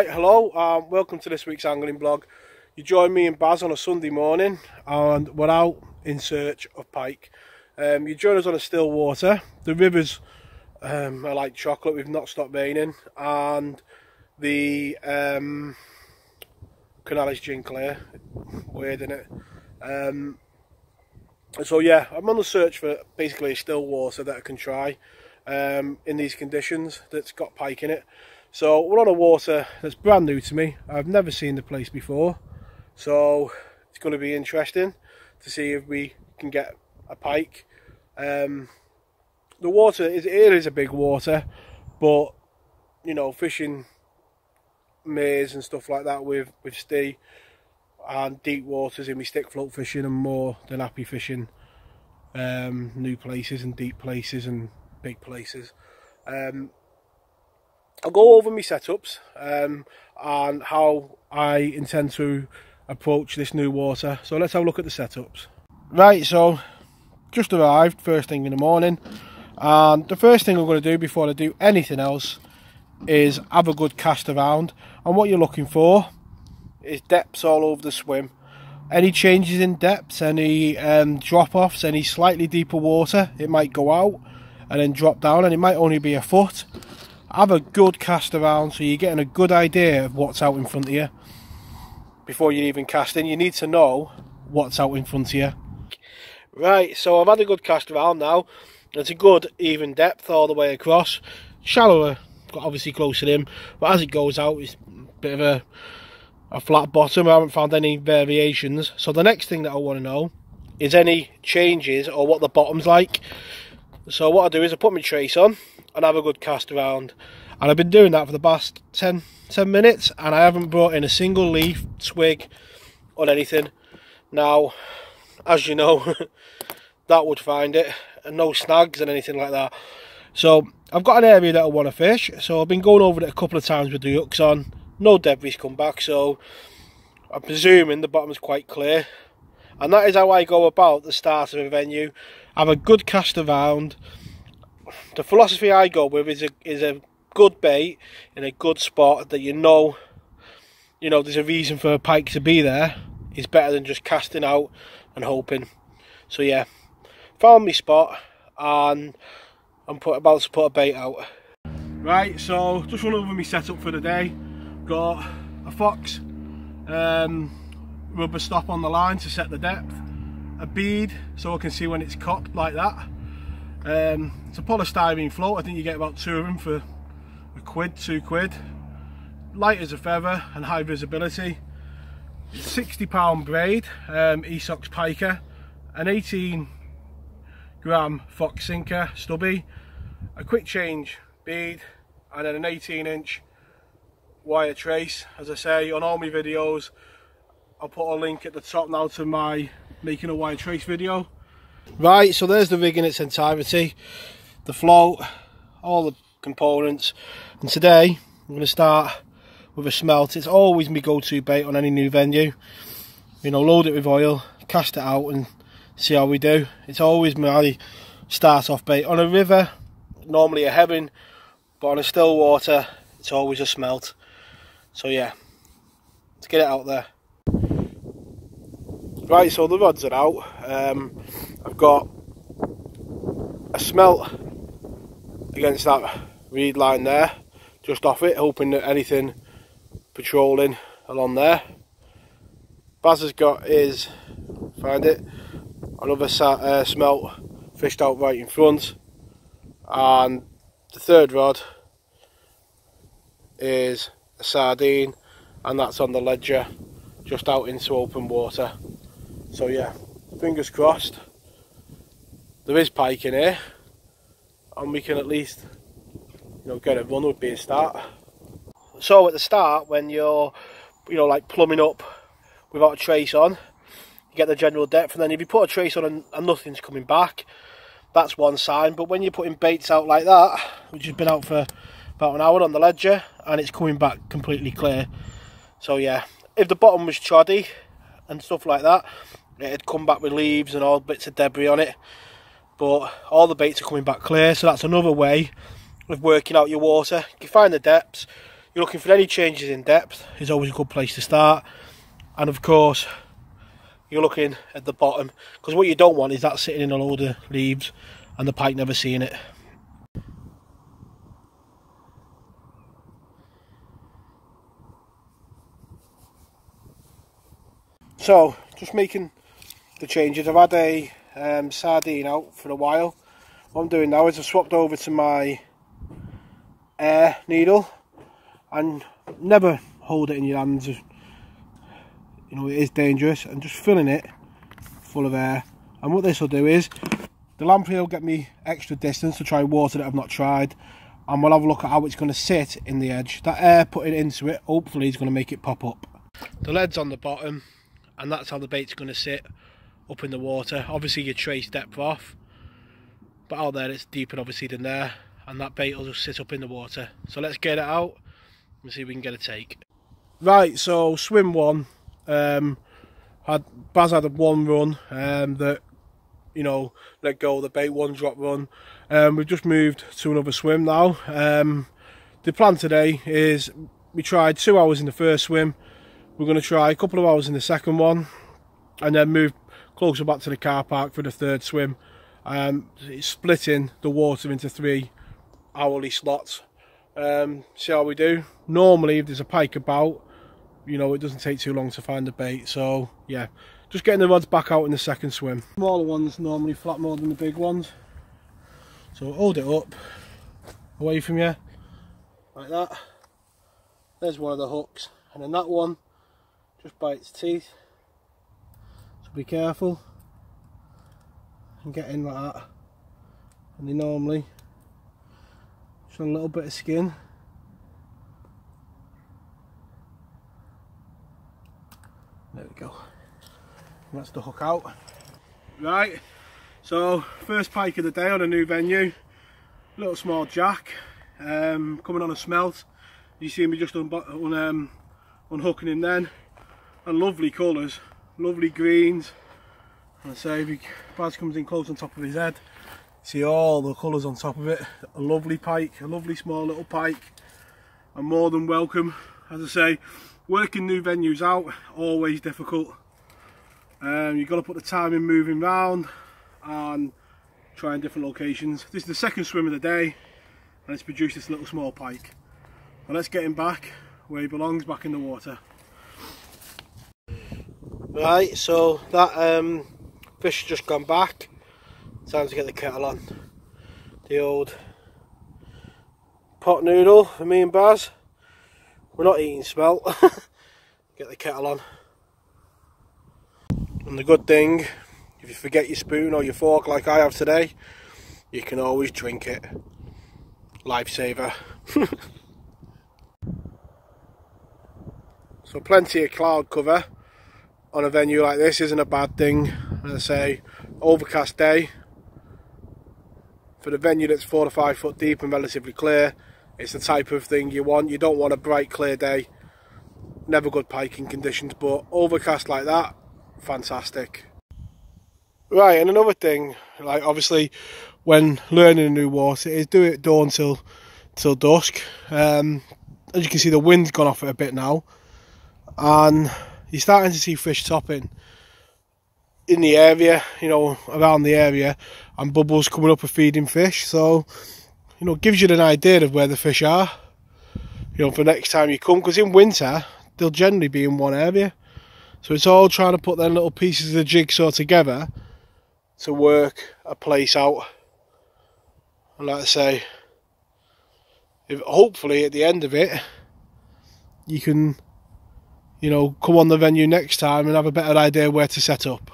Right, hello, um, welcome to this week's angling blog. You join me and Baz on a Sunday morning and we're out in search of pike. Um, you join us on a still water. The rivers um, are like chocolate, we've not stopped raining and the um, canal is gin clear. Weird, isn't it? Um, so yeah, I'm on the search for basically a still water that I can try um, in these conditions that's got pike in it. So we're on a water that's brand new to me. I've never seen the place before. So it's going to be interesting to see if we can get a pike. Um, the water is it is a big water, but you know fishing mares and stuff like that with with Steve and deep waters in we stick float fishing and more than happy fishing um, new places and deep places and big places. Um, I'll go over my setups um, and how I intend to approach this new water. So let's have a look at the setups. Right, so just arrived first thing in the morning and the first thing I'm going to do before I do anything else is have a good cast around and what you're looking for is depths all over the swim any changes in depths any um, drop offs any slightly deeper water it might go out and then drop down and it might only be a foot. Have a good cast around so you're getting a good idea of what's out in front of you before you even cast in you need to know what's out in front of you. Right so I've had a good cast around now. It's a good even depth all the way across. Shallower obviously closer in but as it goes out it's a bit of a a flat bottom. I haven't found any variations. So the next thing that I want to know is any changes or what the bottom's like so what I do is I put my trace on and have a good cast around and I've been doing that for the past 10, 10 minutes and I haven't brought in a single leaf, twig on anything now as you know that would find it and no snags and anything like that so I've got an area that I want to fish, so I've been going over it a couple of times with the hooks on. No debris come back, so I'm presuming the bottom's quite clear. And that is how I go about the start of a venue. Have a good cast around. The philosophy I go with is a is a good bait in a good spot that you know, you know, there's a reason for a pike to be there. Is better than just casting out and hoping. So yeah, found my spot and I'm put, about to put a bait out. Right, so just run over my setup for the day. Got a Fox um, rubber stop on the line to set the depth, a bead so I can see when it's cocked like that. Um, it's a polystyrene float, I think you get about two of them for a quid, two quid. Light as a feather and high visibility. 60 pound braid, um, Esox Piker, an 18 gram Fox sinker stubby, a quick change bead and then an 18 inch wire trace as I say on all my videos I'll put a link at the top now to my making a wire trace video. Right so there's the rig in its entirety. The float all the components. And today I'm going to start with a smelt. It's always my go-to bait on any new venue. You know load it with oil cast it out and see how we do. It's always my start off bait on a river normally a herring, but on a still water, it's always a smelt. So yeah, let's get it out there. Right, so the rods are out. Um, I've got a smelt against that reed line there, just off it, hoping that anything patrolling along there. Baz has got his, find it, another uh, smelt fished out right in front and the third rod is a sardine and that's on the ledger just out into open water so yeah fingers crossed there is pike in here and we can at least you know get a run would be a start so at the start when you're you know like plumbing up without a trace on you get the general depth and then if you put a trace on and, and nothing's coming back that's one sign. But when you're putting baits out like that, which has been out for about an hour on the ledger, and it's coming back completely clear. So yeah, if the bottom was troddy and stuff like that, it'd come back with leaves and all bits of debris on it. But all the baits are coming back clear, so that's another way of working out your water. You find the depths, you're looking for any changes in depth, is always a good place to start. And of course, you're looking at the bottom because what you don't want is that sitting in a load of leaves and the pike never seeing it. So, just making the changes. I've had a um, sardine out for a while. What I'm doing now is I've swapped over to my air needle and never hold it in your hands. You know, it is dangerous and just filling it full of air. And what this will do is the lamprey will get me extra distance to try water that I've not tried and we'll have a look at how it's going to sit in the edge. That air putting into it hopefully is going to make it pop up. The lead's on the bottom and that's how the bait's going to sit up in the water. Obviously you trace depth off, but out there it's deeper obviously than there, and that bait will just sit up in the water. So let's get it out and see if we can get a take. Right, so swim one, um, had Baz had a one run um, that you know let go the bait, one drop run. Um, we've just moved to another swim now. Um, the plan today is we tried two hours in the first swim we're going to try a couple of hours in the second one and then move closer back to the car park for the third swim. Um, it's splitting the water into three hourly slots. Um, see how we do. Normally, if there's a pike about, you know, it doesn't take too long to find the bait. So, yeah, just getting the rods back out in the second swim. Smaller ones normally flat more than the big ones. So hold it up, away from you, like that. There's one of the hooks. And then that one just by its teeth so be careful and get in like that. And they normally just a little bit of skin. There we go. And that's the hook out. Right so first pike of the day on a new venue. Little small jack um, coming on a smelt. You see me just un, un um, unhooking him then. And lovely colours, lovely greens. And I say, if Baz comes in close on top of his head, see all the colours on top of it. A lovely pike, a lovely small little pike. And more than welcome. As I say, working new venues out, always difficult. Um, you've got to put the time in moving round and trying different locations. This is the second swim of the day and it's produced this little small pike. Let's get him back where he belongs, back in the water. Right, so that um, fish has just gone back. Time to get the kettle on. The old pot noodle for me and Baz. We're not eating smelt. get the kettle on. And the good thing, if you forget your spoon or your fork like I have today, you can always drink it. Lifesaver. so plenty of cloud cover on a venue like this isn't a bad thing. As I say, overcast day. For the venue that's four to five foot deep and relatively clear, it's the type of thing you want. You don't want a bright, clear day. Never good piking conditions, but overcast like that, fantastic. Right, and another thing, like obviously, when learning a new water, is do it dawn till till dusk. Um, as you can see, the wind's gone off it a bit now, and you're starting to see fish topping in the area, you know, around the area, and bubbles coming up for feeding fish. So, you know, gives you an idea of where the fish are, you know, for next time you come. Because in winter, they'll generally be in one area. So it's all trying to put their little pieces of the jigsaw together to work a place out. And like I say, if hopefully at the end of it, you can you know, come on the venue next time and have a better idea where to set up.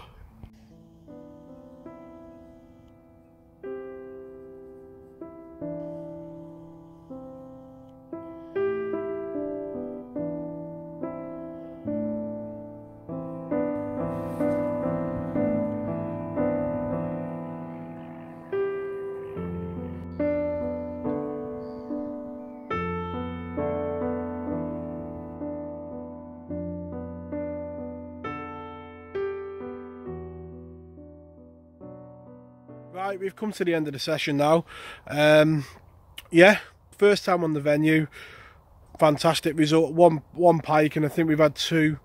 Right, we've come to the end of the session now. Um, yeah, first time on the venue. fantastic result. One one pike, and I think we've had two,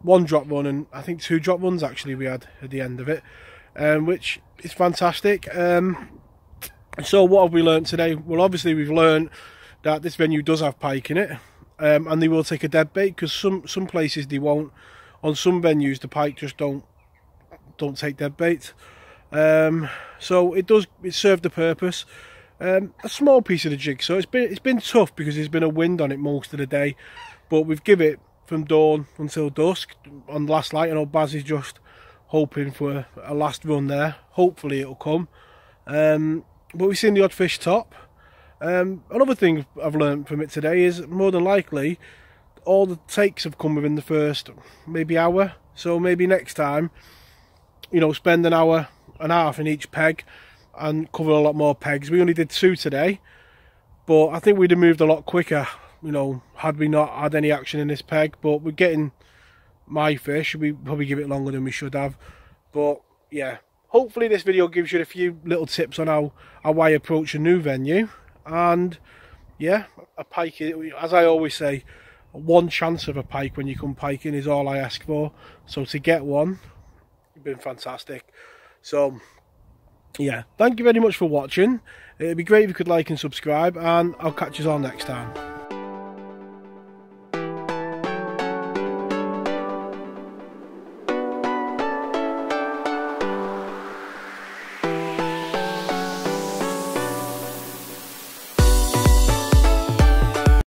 one drop run, and I think two drop runs actually we had at the end of it, um, which is fantastic. Um, so what have we learned today? Well, obviously we've learned that this venue does have pike in it, um, and they will take a dead bait because some some places they won't. On some venues, the pike just don't don't take dead bait. Um, so it does it served the purpose. Um, a small piece of the jigsaw. It's been it's been tough because there's been a wind on it most of the day, but we've give it from dawn until dusk on last light. I know Baz is just hoping for a last run there. Hopefully it'll come. Um, but we've seen the odd fish top. Um, another thing I've learned from it today is more than likely all the takes have come within the first maybe hour. So maybe next time, you know, spend an hour and a half in each peg and cover a lot more pegs. We only did two today, but I think we'd have moved a lot quicker, you know, had we not had any action in this peg. But we're getting my fish. We probably give it longer than we should have. But yeah, hopefully this video gives you a few little tips on how, how I approach a new venue. And yeah, a pike, as I always say, one chance of a pike when you come piking is all I ask for. So to get one, you've been fantastic. So yeah, thank you very much for watching. It'd be great if you could like and subscribe, and I'll catch you all next time.